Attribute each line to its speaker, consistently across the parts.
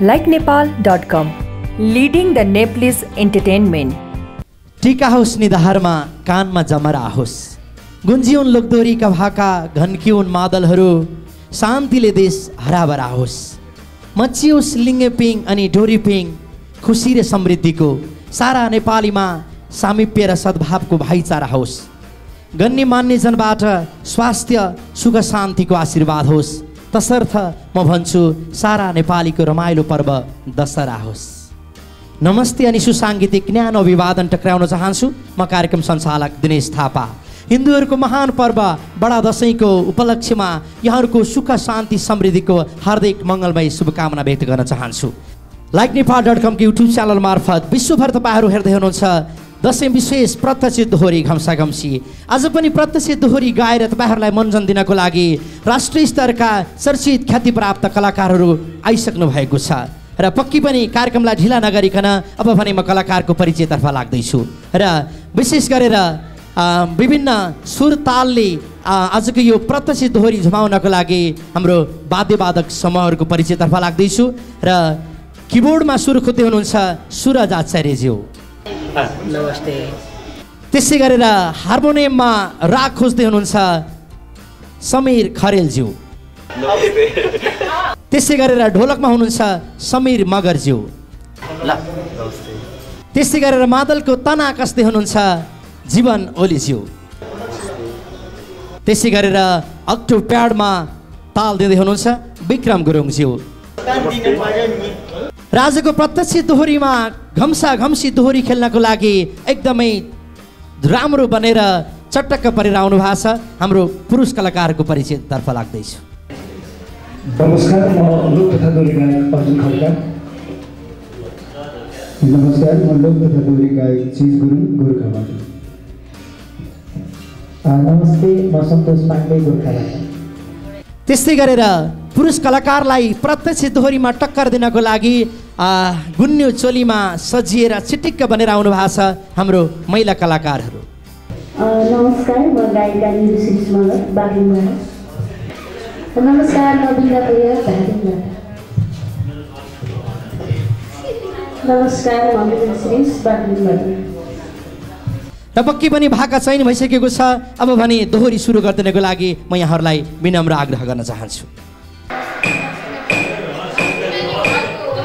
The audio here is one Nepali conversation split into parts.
Speaker 1: likenepal.com, leading the Nepalese entertainment.
Speaker 2: टिका होस् निधारमा कानमा जमरा होस् गुन्जिउन् लोकदोरीका भाका घन्किउन् मादलहरू शान्तिले देश हराभरा होस् मचियोस् लिङ्गेपिङ अनि डोरीपिङ खुसी र समृद्धिको सारा नेपालीमा सामिप्य र सद्भावको भाइचारा होस् गण्य मान्यजनबाट स्वास्थ्य सुख शान्तिको आशीर्वाद होस् तसर्थ म भन्छु सारा नेपालीको रमाइलो पर्व दशहरा होस्। नमस्ते अनि सुसाङ्गीतिक न्यानो अभिवादन टक्राउन चाहन्छु म कार्यक्रम सञ्चालक दिनेश थापा। हिन्दूहरूको महान पर्व बडा दसैँको उपलक्ष्यमा यहाँहरूको सुख शान्ति समृद्धिको हार्दिक मङ्गलमय शुभकामना व्यक्त गर्न चाहन्छु। लाइक नेपाल डट कमको युट्युब च्यानल मार्फत विश्वभर तपाईँहरू हेर्दै हुनुहुन्छ। दसैँ विशेष प्रत्यक्ष दोहोरी घम्सा घम्सी आज पनि प्रत्यक्ष दोहोरी गाएर तपाईँहरूलाई मनोरञ्जन दिनको लागि राष्ट्रिय स्तरका चर्चित ख्यातिप्राप्त कलाकारहरू आइसक्नु भएको छ। र पक्की पनि कार्यक्रमलाई ढिला नगरिकन अब भने म कलाकारको परिचयतर्फ लाग्दैछु। र विशेष गरेर विभिन्न सुर तालले आजको यो प्रत्यक्ष दोहोरी झुमाउनको लागि हाम्रो वाद्यवादक समूहहरूको परिचयतर्फ लाग्दैछु। र किबोर्डमा सुर खोज्दै हुनुहुन्छ सुरज आचार्यज्यू।
Speaker 3: नमस्ते।
Speaker 2: त्यसै गरेर हार्मोनियममा राग खोज्दै हुनुहुन्छ समीर खरेलज्यू। त्यसै गरेर ढोलकमा हुनुहुन्छ समीर मगरज्यू।
Speaker 3: ल।
Speaker 2: त्यसै गरेर मादलको तना कस्दै हुनुहुन्छ जीवन ओलीज्यू। त्यसै गरेर अक्टो प्याडमा ताल दिँदै हुनुहुन्छ विक्रम गुरुङज्यू। राजाको प्रत्यक्ष दोहोरीमा घम्सा घम्सी दोहोरी खेल्नको लागि एकदमै राम्रो बनेर चटक्क परेर आउनु भएको छ। हाम्रो पुरुष कलाकारको परिचयतर्फ लाग्दैछु।
Speaker 4: नमस्कार म लोक तथा दोहोरी गायक अर्जुन खड्का।
Speaker 5: नमस्कार म लोक तथा दोहोरी गायक चिज गुरुङ गोर्खाबाट।
Speaker 6: नमस्ते म सन्तोष पाण्डे गोर्खाबाट।
Speaker 2: त्यस्तै गरेर पुरुष कलाकारलाई प्रत्यक्ष दोहोरीमा टक्कर दिनको लागि गुन्यु चोलीमा सजिएर चिटिक्क बनेर आउनु भएको छ हाम्रो महिला कलाकारहरू।
Speaker 7: नमस्कार म गायिका नमस्कार म बिना नमस्कार म
Speaker 2: र पक्कै पनि भाका चयन भइसकेको छ। अब भने दोहोरी सुरु गरिदिनको लागि म यहाँहरूलाई विनम्र आग्रह गर्न चाहन्छु।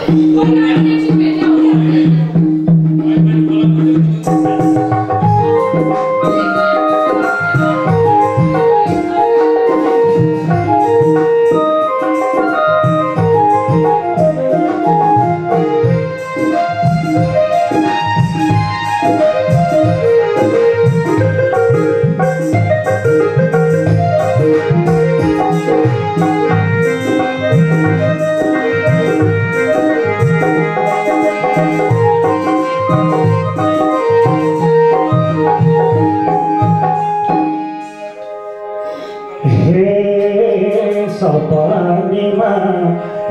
Speaker 6: हे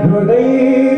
Speaker 6: Rudai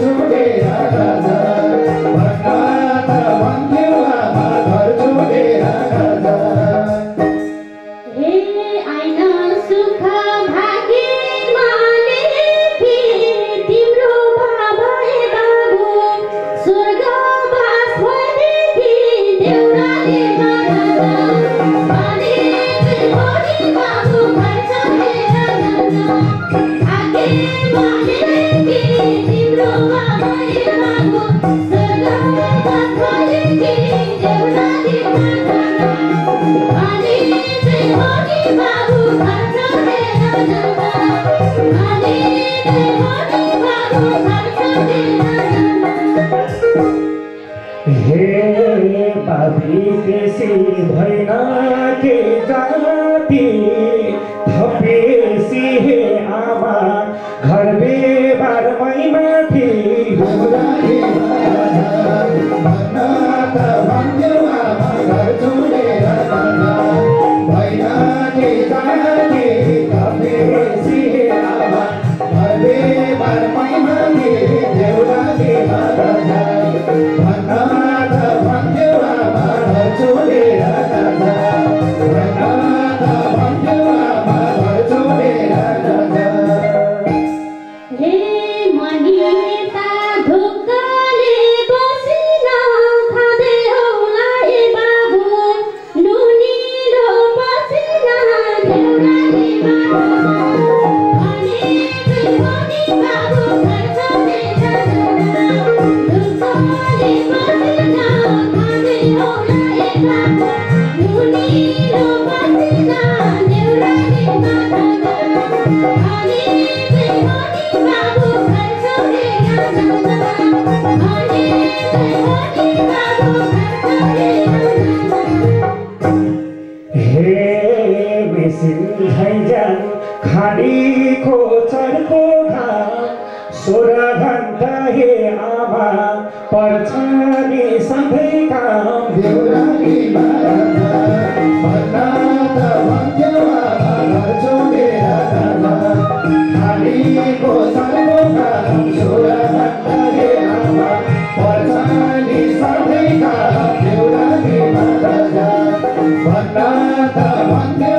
Speaker 6: to the
Speaker 7: Santa Wanda.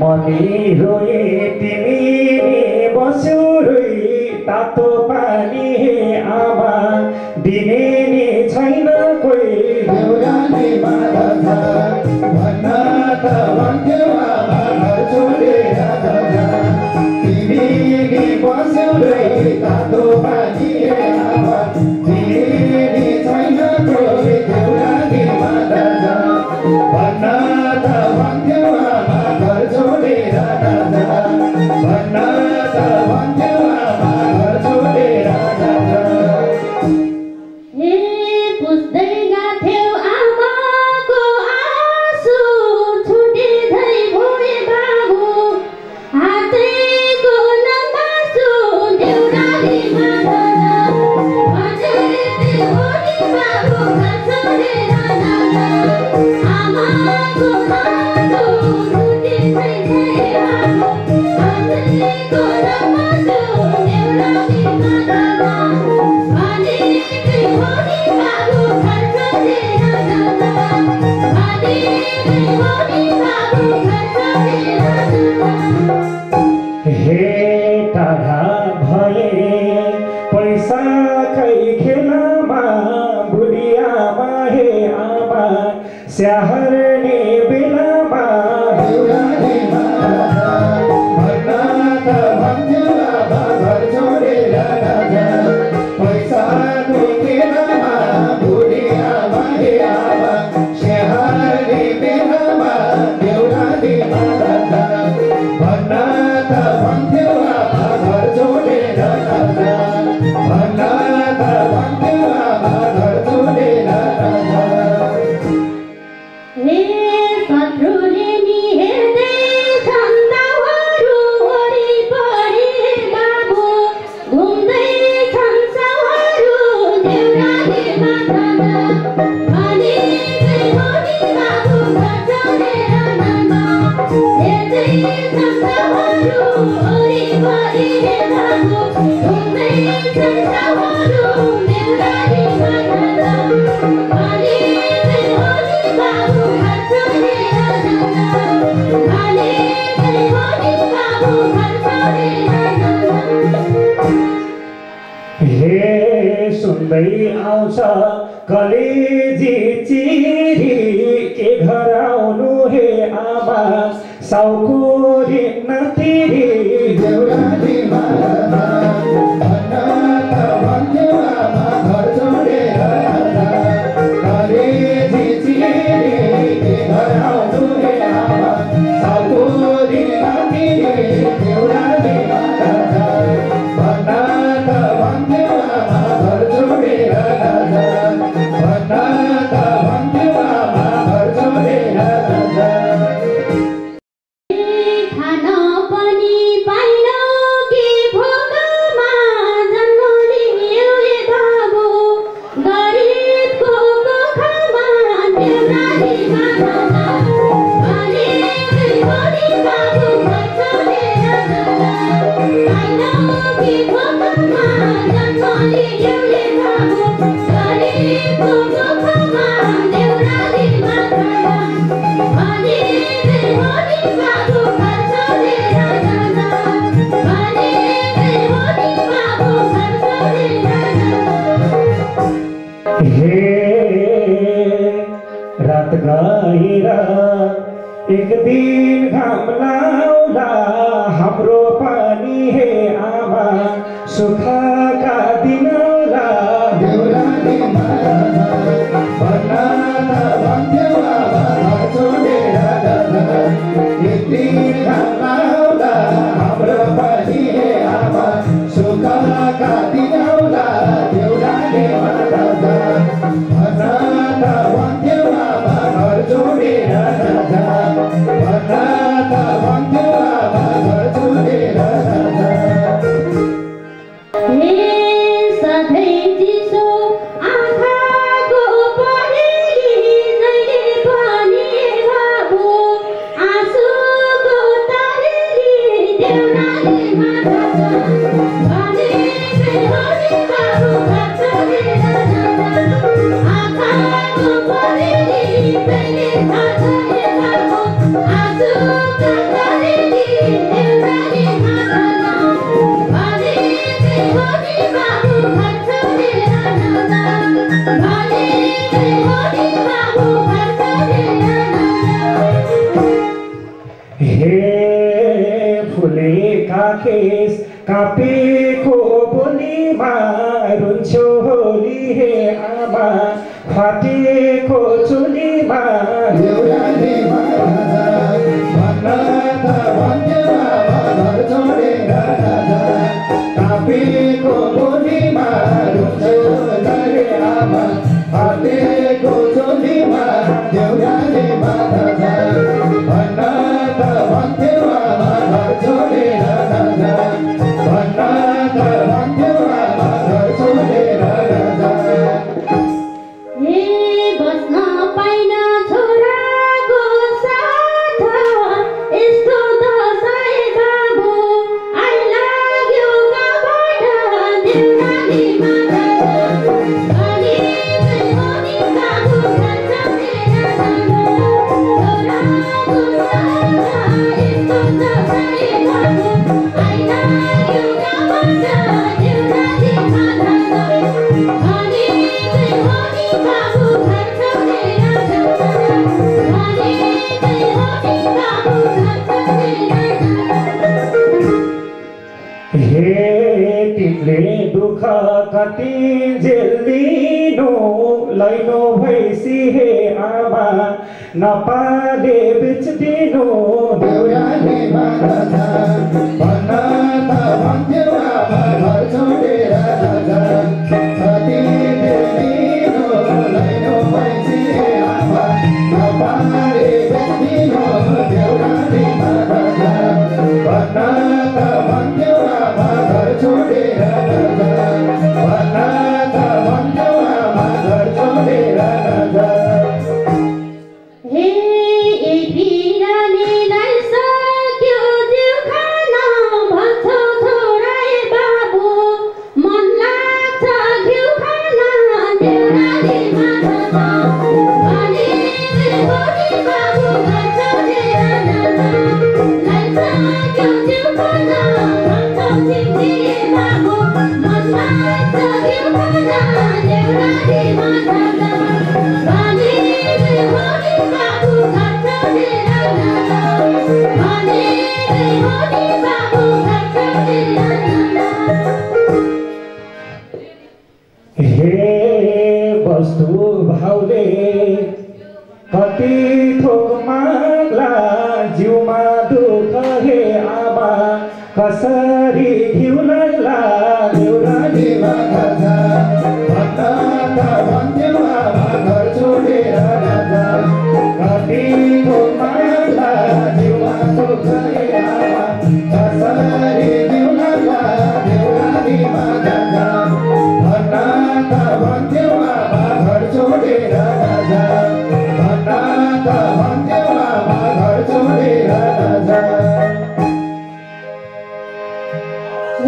Speaker 7: मनी
Speaker 6: रोए तिमी बस्यौ तातो पानी हे आमा दिने नि छैन कोही
Speaker 7: एउटाले बाधा भन्न त भन्थ्यो आमा छोडेर तिमी तातो हे
Speaker 6: सुन्दै आउँछ कलेजी चिरी के घर आउनु हे आमा साउको रिन्न तिरी देउरा Be. नपाले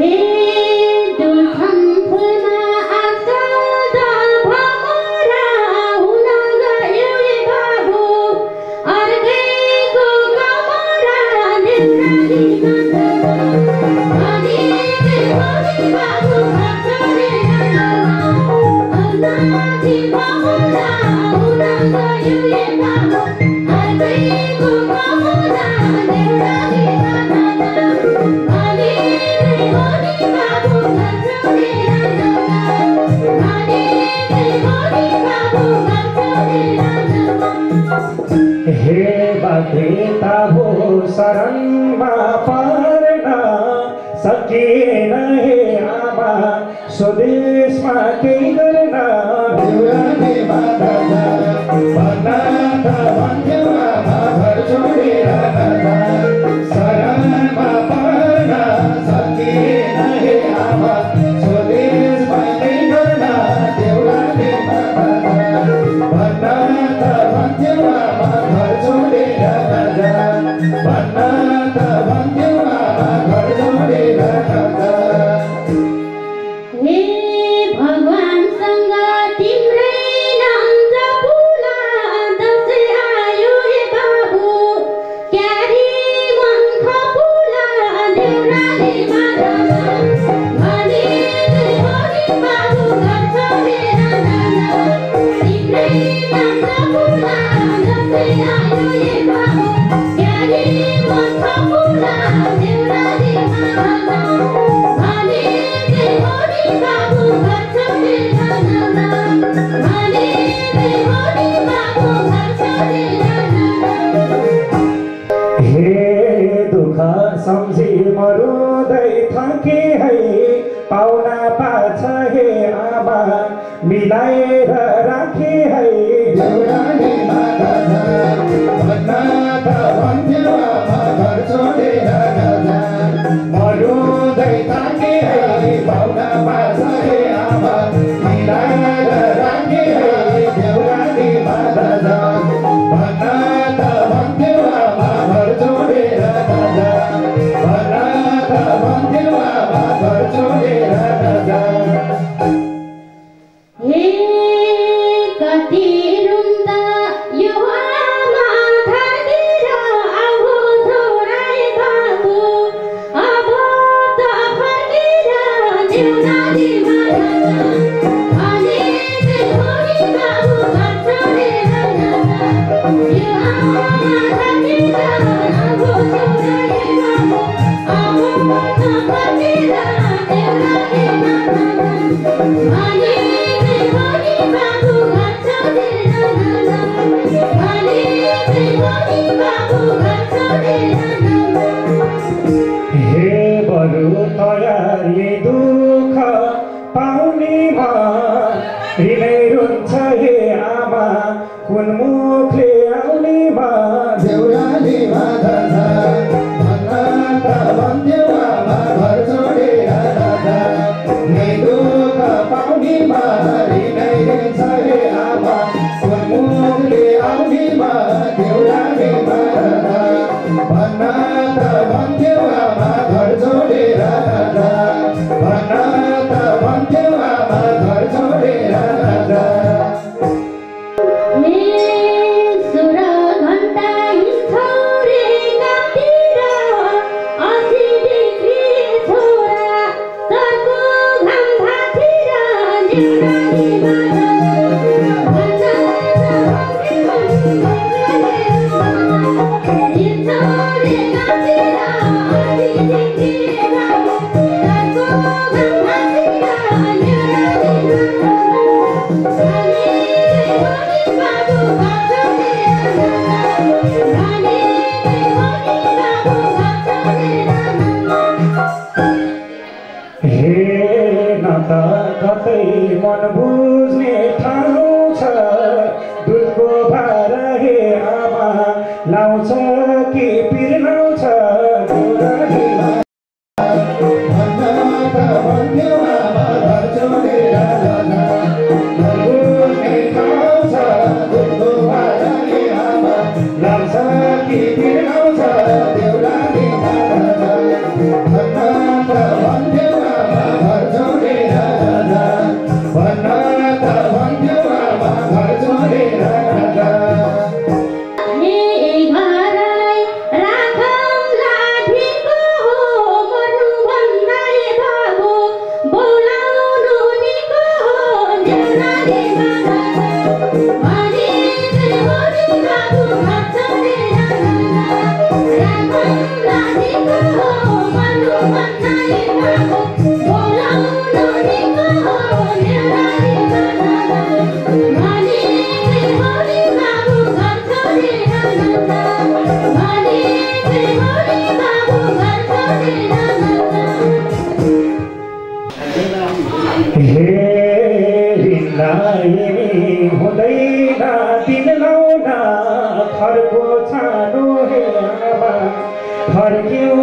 Speaker 7: हे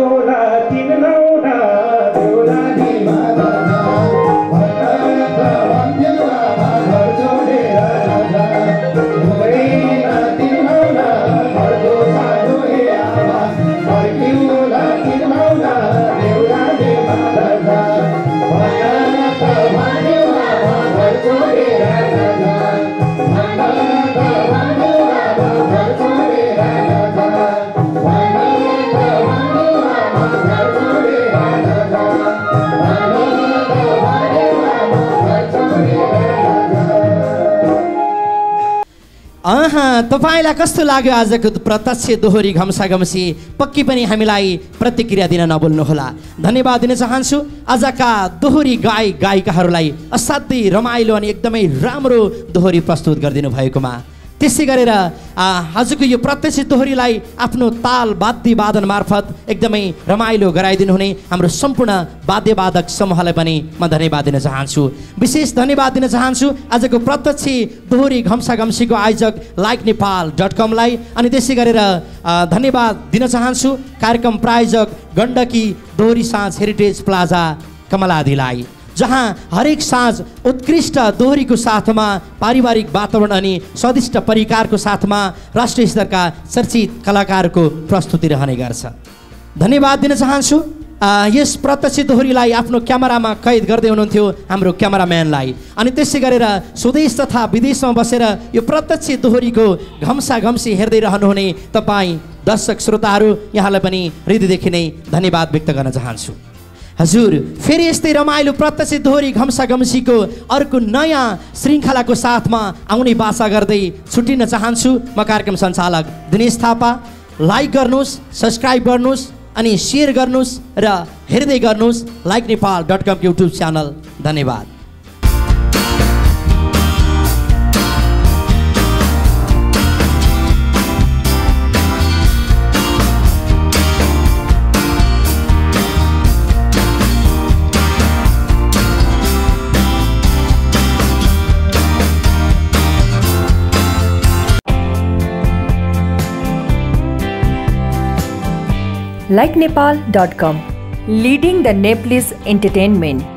Speaker 6: مولاي तपाईँलाई कस्तो लाग्यो आजको प्रत्यक्ष दोहोरी घम्सा घमसी पक्की पनि हामीलाई प्रतिक्रिया दिन नबोल्नुहोला धन्यवाद दिन चाहन्छु। आजका दोहोरी गायक गायिकाहरूलाई असाध्यै रमाइलो अनि एकदमै राम्रो दोहोरी प्रस्तुत गरिदिनु भएकोमा
Speaker 2: त्यसै गरेर आजको यो प्रत्यक्ष दोहोरीलाई आफ्नो ताल वाद्य वादन मार्फत एकदमै रमाइलो गराइदिनु हुने हाम्रो सम्पूर्ण वाद्यवादक समूहलाई पनि म धन्यवाद दिन चाहन्छु। विशेष धन्यवाद दिन चाहन्छु आजको प्रत्यक्ष दोहोरी घम्सा घम्सीको आयोजक लाइक नेपाल डट कमलाई अनि त्यसै गरेर धन्यवाद दिन चाहन्छु कार्यक्रम प्रायोजक गण्डकी दोहोरी साँझ हेरिटेज प्लाजा कमलादीलाई। जहाँ हरेक साँझ उत्कृष्ट दोहोरीको साथमा पारिवारिक वातावरण अनि स्वादिष्ट परिकारको साथमा राष्ट्रिय स्तरका चर्चित कलाकारको प्रस्तुति रहने गर्छ। धन्यवाद दिन चाहन्छु। यस प्रत्यक्ष दोहोरीलाई आफ्नो क्यामेरामा कैद गर्दै हुनुहुन्थ्यो हाम्रो क्यामेराम्यानलाई। अनि त्यसै गरेर स्वदेश तथा विदेशमा बसेर यो प्रत्यक्ष दोहोरीको घम्सा घम्सी हेर्दै रहनुहुने तपाईँ दर्शक श्रोताहरू यहाँलाई पनि हृदयदेखि नै धन्यवाद व्यक्त गर्न चाहन्छु। हजुर फेरि यस्तै रमाइलो प्रत्यक्ष दोहोरी घम्सा घम्सीको अर्को नयाँ श्रृङ्खलाको साथमा आउने बासा गर्दै छुट्टिन चाहन्छु म कार्यक्रम सञ्चालक दिनेश थापा। लाइक गर्नुहोस् सब्सक्राइब गर्नुहोस् अनि सेयर गर्नुहोस् र हेर्दै गर्नुहोस्। Like Nepal dot com YouTube channel धन्यवाद।
Speaker 1: likenepal.com leading the Nepalese entertainment